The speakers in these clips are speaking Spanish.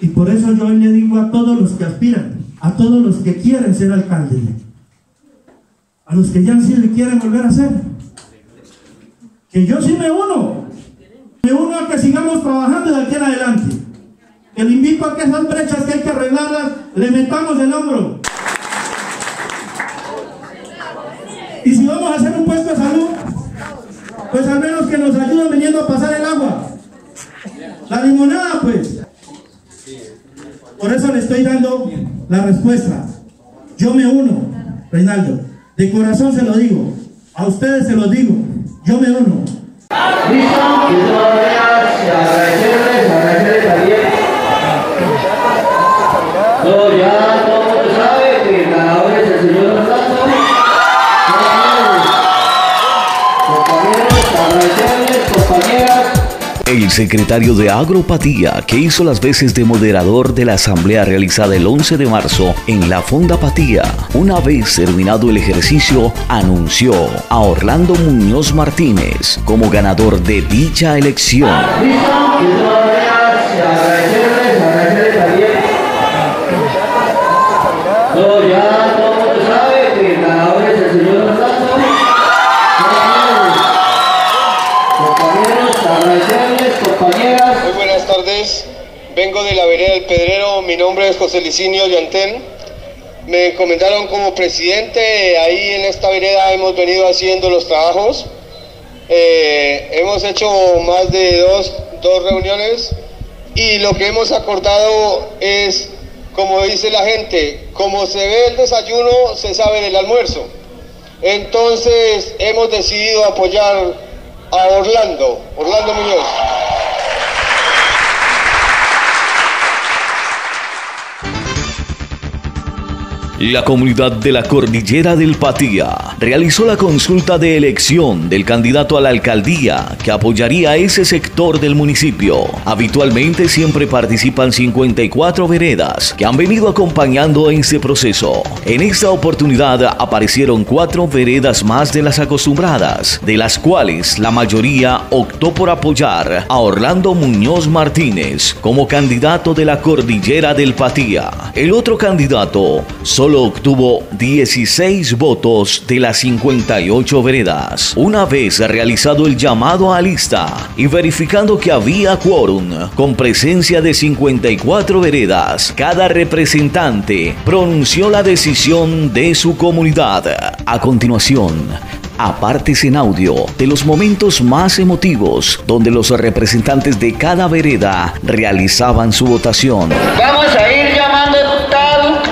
Y por eso yo hoy le digo a todos los que aspiran, a todos los que quieren ser alcalde, a los que ya sí le quieren volver a ser, que yo sí me uno, me uno a que sigamos trabajando de aquí en adelante. Que le invito a que esas brechas que hay que arreglarlas, le metamos el hombro. Y si vamos a hacer un puesto de salud, pues al menos que nos ayuden viniendo a pasar el agua. La limonada, pues. Por eso le estoy dando la respuesta. Yo me uno, Reinaldo. De corazón se lo digo. A ustedes se lo digo. Yo me uno. No, El secretario de Agropatía, que hizo las veces de moderador de la asamblea realizada el 11 de marzo en la Fonda Patía, una vez terminado el ejercicio, anunció a Orlando Muñoz Martínez como ganador de dicha elección y de todas maneras, agradecerles, agradecerles también. No, ya todo el mundo sabe que el ganador es el señor Orlando. Compañeros, agradecerles, compañeras. Muy buenas tardes. Vengo de Pedrero. Mi nombre es José Licinio Llantén. Me encomendaron como presidente. Ahí en esta vereda hemos venido haciendo los trabajos. Eh, hemos hecho más de dos, dos reuniones y lo que hemos acordado es, como dice la gente, como se ve el desayuno, se sabe del almuerzo. Entonces hemos decidido apoyar a Orlando, Orlando Muñoz. La comunidad de la Cordillera del Patía realizó la consulta de elección del candidato a la alcaldía que apoyaría a ese sector del municipio. Habitualmente siempre participan 54 veredas que han venido acompañando este proceso. En esta oportunidad aparecieron cuatro veredas más de las acostumbradas, de las cuales la mayoría optó por apoyar a Orlando Muñoz Martínez como candidato de la Cordillera del Patía. El otro candidato solo obtuvo 16 votos de las 58 veredas. Una vez realizado el llamado a lista y verificando que había quórum con presencia de 54 veredas, cada representante pronunció la decisión de su comunidad. A continuación, apartes en audio de los momentos más emotivos donde los representantes de cada vereda realizaban su votación. Vamos a ir llamando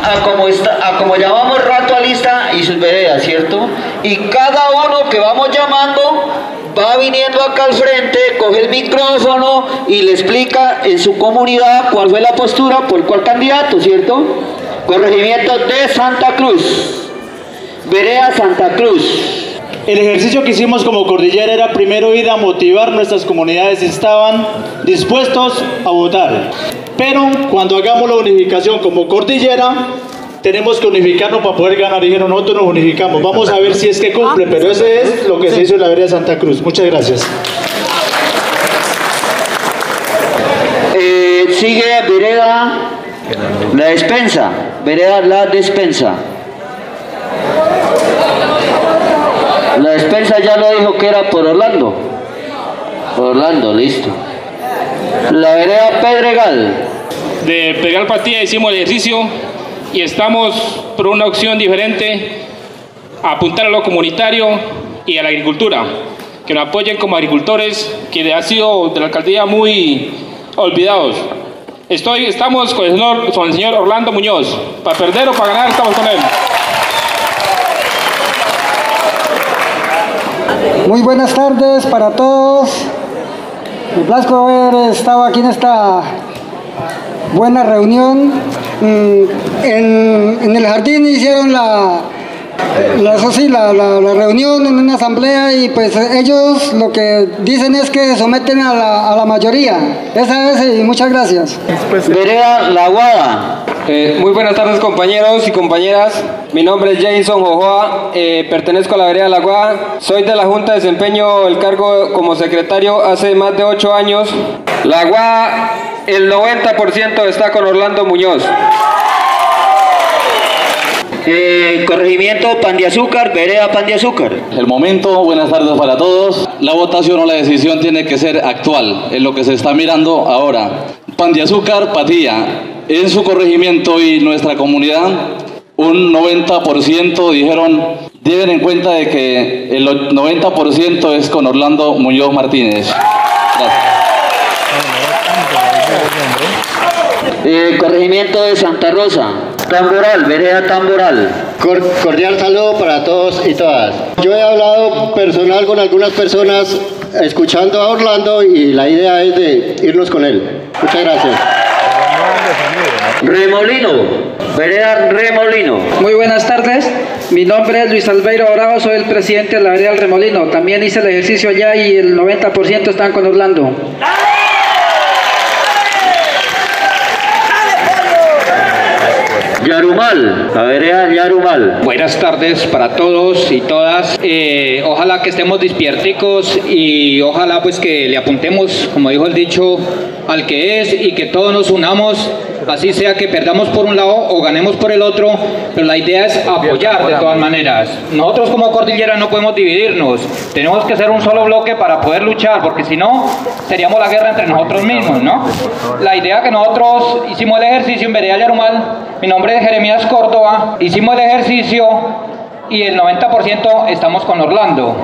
a como, está, a como llamamos rato a lista y sus veredas, ¿cierto? Y cada uno que vamos llamando va viniendo acá al frente, coge el micrófono y le explica en su comunidad cuál fue la postura por cuál candidato, ¿cierto? Corregimiento de Santa Cruz. Vereda Santa Cruz. El ejercicio que hicimos como cordillera era primero ir a motivar nuestras comunidades si estaban dispuestos a votar. Pero cuando hagamos la unificación como cordillera, tenemos que unificarnos para poder ganar. Dijeron, nosotros nos unificamos. Vamos a ver si es que cumple, pero ese es lo que se hizo en la vereda Santa Cruz. Muchas gracias. Eh, sigue vereda la despensa. Vereda la despensa. La despensa ya lo dijo que era por Orlando. Orlando, listo. La vereda Pedregal. de Pegal Patía hicimos el ejercicio y estamos por una opción diferente, apuntar a lo comunitario y a la agricultura, que nos apoyen como agricultores, que ha sido de la alcaldía muy olvidados. Estoy, estamos con el, señor, con el señor Orlando Muñoz. Para perder o para ganar, estamos con él. Muy buenas tardes para todos. Me plazco haber estado aquí en esta buena reunión. Mm, En, el jardín hicieron la, eso sí, la, reunión en una asamblea y pues ellos lo que dicen es que someten a la, a la mayoría. Esa es y muchas gracias. Vereda La Guada. Eh, muy buenas tardes compañeros y compañeras. Mi nombre es Jason Jojoa, eh, pertenezco a la vereda La Guada. Soy de la Junta, desempeño el cargo como secretario hace más de ocho años. La Guada el 90% está con Orlando Muñoz. Eh, corregimiento Pan de Azúcar, Vereda Pan de Azúcar. El momento, buenas tardes para todos. La votación o la decisión tiene que ser actual, en lo que se está mirando ahora. Pan de Azúcar, Patilla, en su corregimiento y nuestra comunidad, un 90% dijeron, deben en cuenta de que el 90% es con Orlando Muñoz Martínez. Gracias. Eh, corregimiento de Santa Rosa, Tamboral, Vereda Tamboral. Cordial saludo para todos y todas. Yo he hablado personal con algunas personas escuchando a Orlando y la idea es de irnos con él. Muchas gracias. Remolino, Vereda Remolino. Muy buenas tardes, mi nombre es Luis Albeiro Bravo, soy el presidente de la Vereda del Remolino. También hice el ejercicio allá y el 90% están con Orlando. Yarumal, la vereda Yarumal. Buenas tardes para todos y todas. Eh, ojalá que estemos despierticos y ojalá pues que le apuntemos, como dijo el dicho, al que es y que todos nos unamos, así sea que perdamos por un lado o ganemos por el otro, pero la idea es apoyar de todas maneras. Nosotros como cordillera no podemos dividirnos, tenemos que ser un solo bloque para poder luchar, porque si no, seríamos la guerra entre nosotros mismos, ¿no? La idea que nosotros hicimos el ejercicio en Vereda Yarumal, mi nombre es Jeremías Córdoba, hicimos el ejercicio y el 90% estamos con Orlando.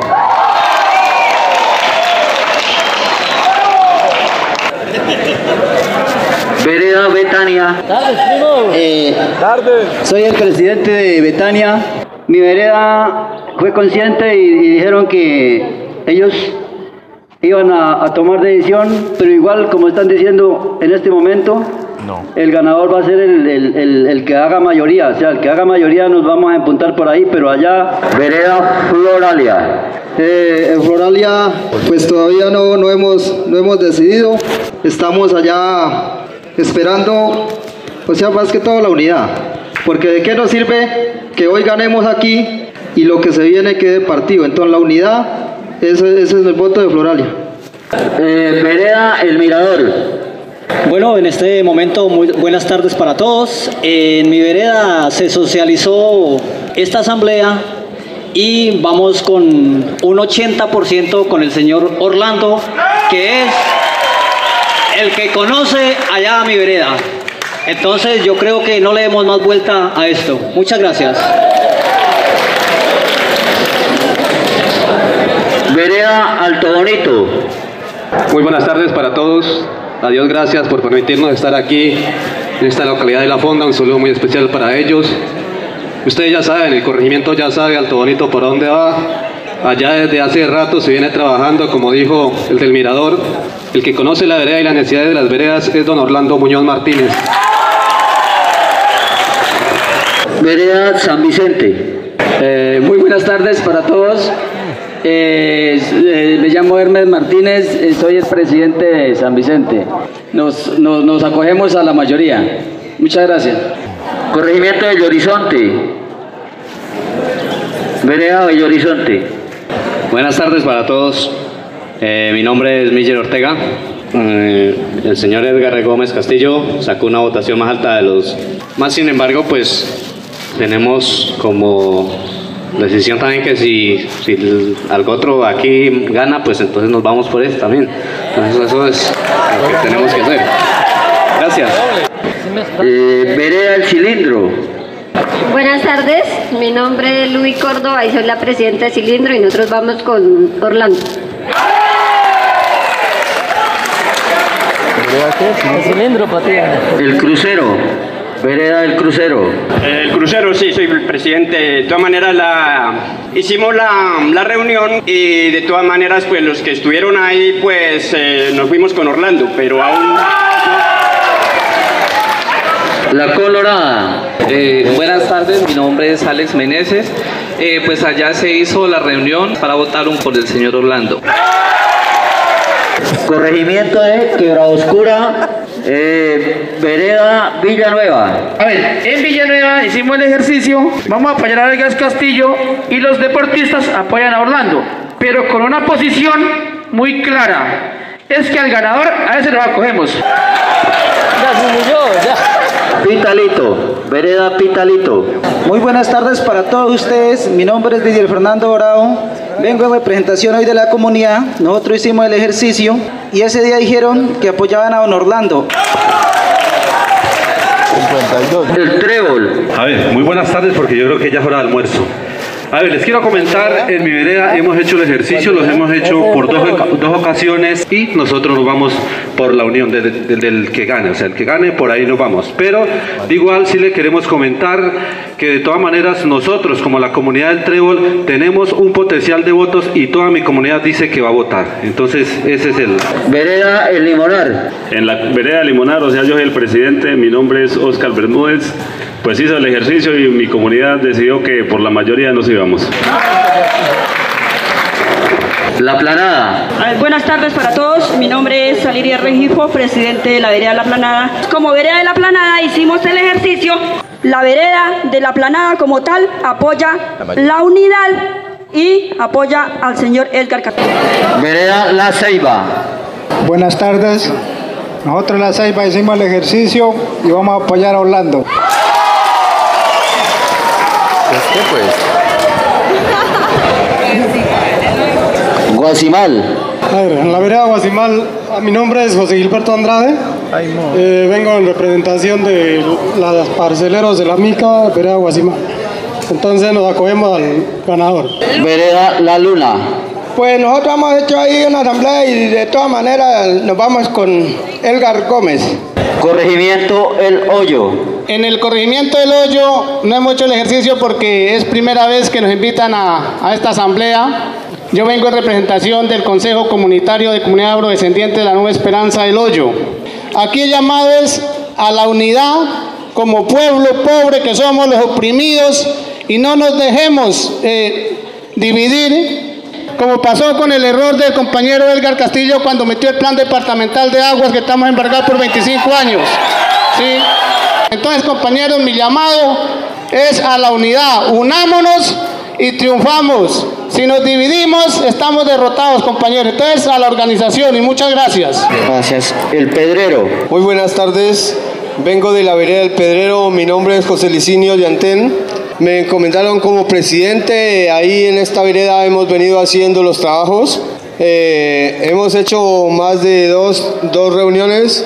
Vereda Betania. Eh, soy el presidente de Betania. Mi vereda fue consciente y, y dijeron que ellos iban a, a, tomar decisión, pero igual como están diciendo en este momento, el ganador va a ser el, el, el, el, que haga mayoría, o sea, el que haga mayoría nos vamos a empuntar por ahí, pero allá... Vereda Floralia. Eh, en Floralia, pues todavía no, no, hemos, no hemos decidido, estamos allá esperando, o sea, más que todo la unidad, porque de qué nos sirve que hoy ganemos aquí y lo que se viene quede partido, entonces la unidad, ese, ese es el voto de Floralia. Eh, Vereda El Mirador. Bueno, en este momento, muy buenas tardes para todos. En mi vereda se socializó esta asamblea y vamos con un 80% con el señor Orlando, que es el que conoce allá a mi vereda. Entonces yo creo que no le demos más vuelta a esto. Muchas gracias. Vereda Alto Bonito. Muy buenas tardes para todos. Adiós, gracias por permitirnos estar aquí en esta localidad de La Fonda. Un saludo muy especial para ellos. Ustedes ya saben, el corregimiento ya sabe Alto Bonito por dónde va. Allá desde hace rato se viene trabajando, como dijo el del Mirador. El que conoce la vereda y las necesidades de las veredas es don Orlando Muñoz Martínez. Vereda San Vicente. Eh, muy buenas tardes para todos. Eh, eh, me llamo Hermes Martínez, eh, soy el presidente de San Vicente. Nos, nos, nos, acogemos a la mayoría. Muchas gracias. Corregimiento del Horizonte. Vereda del Horizonte. Buenas tardes para todos. mi nombre es Miller Ortega. el señor Edgar Gómez Castillo sacó una votación más alta de los... Más sin embargo, pues tenemos como decisión también que si, si algo otro aquí gana, pues entonces nos vamos por eso también. Entonces eso es lo que tenemos que hacer. Gracias. Eh, Vereda el Cilindro. Buenas tardes, mi nombre es Luis Córdoba y soy la presidenta de Cilindro y nosotros vamos con Orlando. El cilindro, El crucero. Vereda del Crucero. El Crucero, sí, soy el presidente. De todas maneras, la, hicimos la, la reunión y de todas maneras, pues los que estuvieron ahí, pues eh, nos fuimos con Orlando, pero aún... La Colorada. Eh, buenas tardes, mi nombre es Alex Meneses. Eh, pues allá se hizo la reunión para votar un por el señor Orlando. Corregimiento de Quebra Oscura, eh, Vereda Villanueva. A ver, en Villanueva hicimos el ejercicio, vamos a apoyar a Gas Castillo y los deportistas apoyan a Orlando, pero con una posición muy clara. es que al ganador a ese lo acogemos. Pitalito, vereda Pitalito. Muy buenas tardes para todos ustedes. Mi nombre es Didier Fernando Dorado. Vengo en representación hoy de la comunidad. Nosotros hicimos el ejercicio y ese día dijeron que apoyaban a don Orlando. El trébol. A ver, muy buenas tardes porque yo creo que ya es hora de almuerzo. A ver, les quiero comentar, en mi vereda hemos hecho el ejercicio, los hemos hecho por dos, dos ocasiones y nosotros nos vamos por la unión de- de- del que gane, o sea, el que gane por ahí nos vamos. Pero igual sí le queremos comentar que de todas maneras nosotros como la comunidad del Trébol tenemos un potencial de votos y toda mi comunidad dice que va a votar. Entonces ese es el... Vereda El Limonar. En la vereda Limonar, o sea, yo soy el presidente, mi nombre es Oscar Bermúdez, pues hizo el ejercicio y mi comunidad decidió que por la mayoría nos íbamos. La Planada. Buenas tardes para todos. Mi nombre es Saliria Regifo, presidente de la Vereda de la Planada. Como Vereda de la Planada hicimos el ejercicio. La Vereda de la Planada como tal apoya la unidad y apoya al señor Edgar Castillo. Vereda La Ceiba. Buenas tardes. Nosotros en la Ceiba hicimos el ejercicio y vamos a apoyar a Orlando. Guasimal. A ver, en la vereda Guasimal, mi nombre es José Gilberto Andrade. Eh, vengo en representación de los parceleros de la Mica, vereda Guasimal. Entonces nos acogemos al ganador. Vereda La Luna. Pues nosotros hemos hecho ahí una asamblea y de todas maneras nos vamos con Elgar Gómez. Corregimiento El Hoyo. En el corregimiento del hoyo no hemos hecho el ejercicio porque es primera vez que nos invitan a, esta asamblea. Yo vengo en representación del Consejo Comunitario de Comunidad Afrodescendiente de la Nueva Esperanza del Hoyo. Aquí el llamado es a la unidad como pueblo pobre que somos los oprimidos y no nos dejemos eh, dividir como pasó con el error del compañero Edgar Castillo cuando metió el plan departamental de aguas que estamos embargados por 25 años. ¿sí? Entonces, compañeros, mi llamado es a la unidad. Unámonos y triunfamos. Si nos dividimos, estamos derrotados, compañeros. Entonces, a la organización y muchas gracias. Gracias. El Pedrero. Muy buenas tardes. Vengo de la vereda del Pedrero. Mi nombre es José Licinio Yantén. Me encomendaron como presidente. Ahí en esta vereda hemos venido haciendo los trabajos. Eh, hemos hecho más de dos, dos reuniones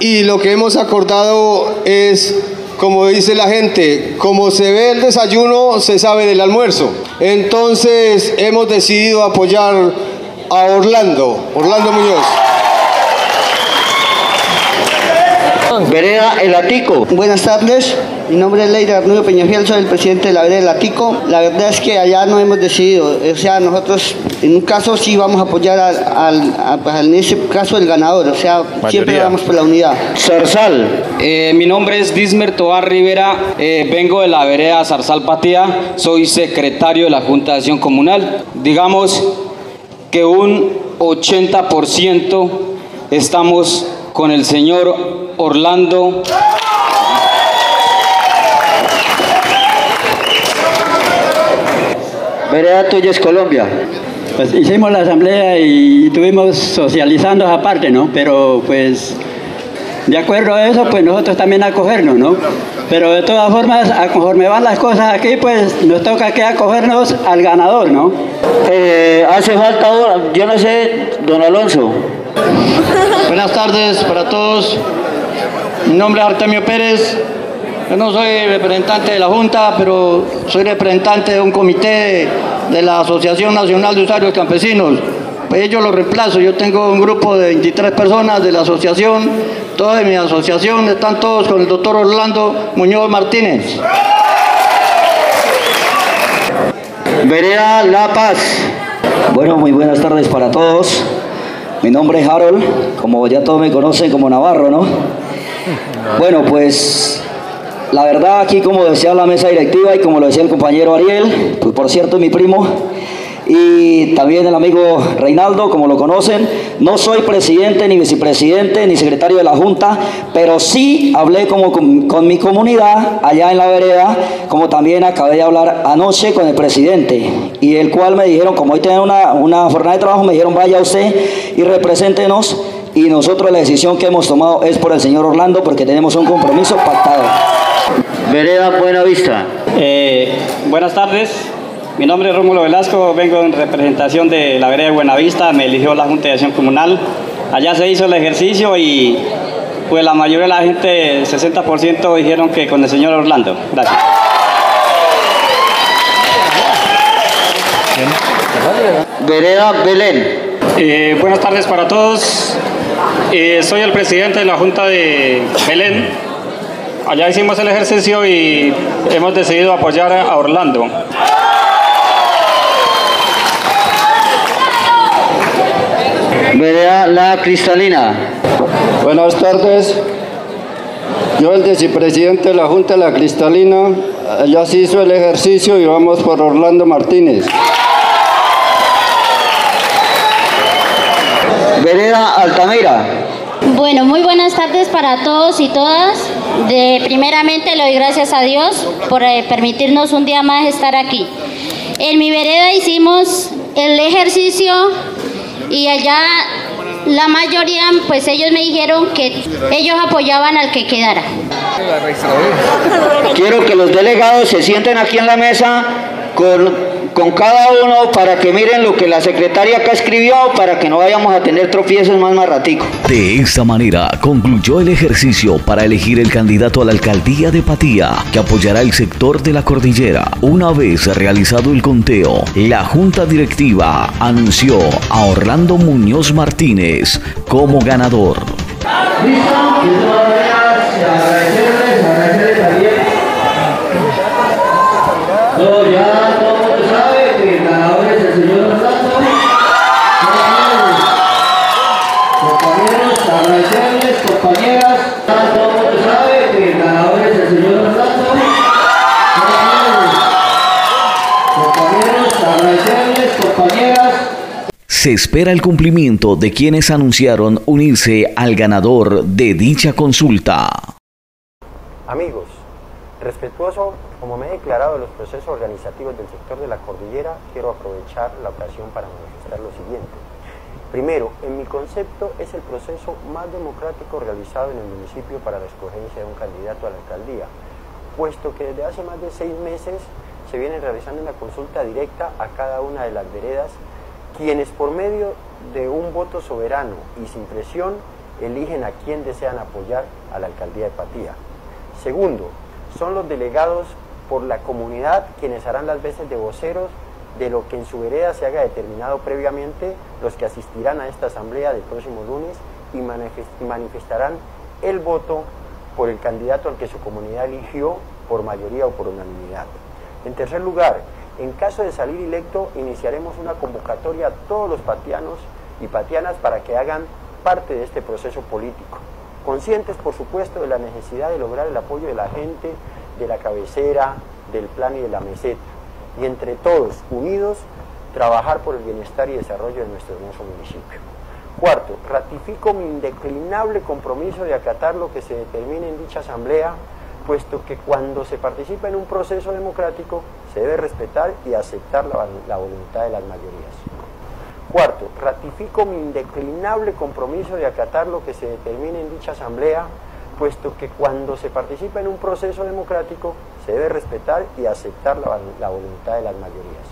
y lo que hemos acordado es, como dice la gente, como se ve el desayuno, se sabe del almuerzo. Entonces hemos decidido apoyar a Orlando, Orlando Muñoz. Vereda El Atico. Buenas tardes, mi nombre es Leida Arnulfo Peñafiel, soy el presidente de la vereda del Atico. La verdad es que allá no hemos decidido, o sea, nosotros en un caso sí vamos a apoyar al, al- a- pues, en ese caso el ganador, o sea, siempre vamos por la unidad. Zarzal. Eh, mi nombre es Dismer Tobar Rivera, eh, vengo de la vereda Zarzal Patía, soy secretario de la Junta de Acción Comunal. Digamos que un 80% estamos con el señor Orlando. Vereda Tuyes, Colombia. Pues hicimos la asamblea y estuvimos socializando esa parte, ¿no? Pero pues de acuerdo a eso, pues nosotros también acogernos, ¿no? Pero de todas formas, a conforme van las cosas aquí, pues nos toca que acogernos al ganador, ¿no? Eh, hace falta, yo no sé, don Alonso. Buenas tardes para todos. Mi nombre es Artemio Pérez. Yo no soy representante de la Junta, pero soy representante de un comité de, la Asociación Nacional de Usuarios Campesinos. Pues yo lo reemplazo. Yo tengo un grupo de 23 personas de la asociación. De mi asociación están todos con el doctor Orlando Muñoz Martínez. Vereda La Paz. Bueno, muy buenas tardes para todos. Mi nombre es Harold, como ya todos me conocen como Navarro, ¿no? Bueno, pues la verdad aquí como decía la mesa directiva y como lo decía el compañero Ariel, pues por cierto mi primo, y también el amigo Reinaldo, como lo conocen. No soy presidente, ni vicepresidente, ni secretario de la Junta, pero sí hablé como con, con mi comunidad allá en la vereda, como también acabé de hablar anoche con el presidente, y el cual me dijeron, como hoy tienen una, una jornada de trabajo, me dijeron, vaya usted y represéntenos, y nosotros la decisión que hemos tomado es por el señor Orlando, porque tenemos un compromiso pactado. Vereda Buena Vista. Eh, buenas tardes, mi nombre es Rómulo Velasco, vengo en representación de la vereda de Buenavista, me eligió la Junta de Acción Comunal. Allá se hizo el ejercicio y pues la mayoría de la gente, 60% dijeron que con el señor Orlando. Gracias. Vereda Belén. Eh, buenas tardes para todos. Eh, soy el presidente de la Junta de Belén. Allá hicimos el ejercicio y hemos decidido apoyar a Orlando. Vereda La Cristalina. Buenas tardes. Yo, el vicepresidente de la Junta de la Cristalina, ya se hizo el ejercicio y vamos por Orlando Martínez. Vereda Altamira. Bueno, muy buenas tardes para todos y todas. De, primeramente le doy gracias a Dios por eh, permitirnos un día más estar aquí. En mi vereda hicimos el ejercicio y allá la mayoría, pues ellos me dijeron que ellos apoyaban al que quedara. Quiero que los delegados se sienten aquí en la mesa con, con cada uno para que miren lo que la secretaria acá escribió para que no vayamos a tener tropiezos más más ratico. De esta manera concluyó el ejercicio para elegir el candidato a la alcaldía de Patía que apoyará el sector de la cordillera. Una vez realizado el conteo, la junta directiva anunció a Orlando Muñoz Martínez como ganador. Se espera el cumplimiento de quienes anunciaron unirse al ganador de dicha consulta. Amigos, respetuoso como me he declarado de los procesos organizativos del sector de la cordillera, quiero aprovechar la ocasión para manifestar lo siguiente. Primero, en mi concepto es el proceso más democrático realizado en el municipio para la escogencia de un candidato a la alcaldía, puesto que desde hace más de seis meses se viene realizando una consulta directa a cada una de las veredas, quienes por medio de un voto soberano y sin presión eligen a quien desean apoyar a la alcaldía de Patía. Segundo, son los delegados por la comunidad quienes harán las veces de voceros de lo que en su vereda se haga determinado previamente, los que asistirán a esta asamblea del próximo lunes y manifestarán el voto por el candidato al que su comunidad eligió por mayoría o por unanimidad. En tercer lugar, en caso de salir electo, iniciaremos una convocatoria a todos los patianos y patianas para que hagan parte de este proceso político conscientes por supuesto de la necesidad de lograr el apoyo de la gente, de la cabecera, del plan y de la meseta, y entre todos, unidos, trabajar por el bienestar y desarrollo de nuestro hermoso municipio. Cuarto, ratifico mi indeclinable compromiso de acatar lo que se determine en dicha asamblea, puesto que cuando se participa en un proceso democrático se debe respetar y aceptar la, la voluntad de las mayorías. Cuarto, ratifico mi indeclinable compromiso de acatar lo que se determine en dicha asamblea, puesto que cuando se participa en un proceso democrático se debe respetar y aceptar la, la voluntad de las mayorías.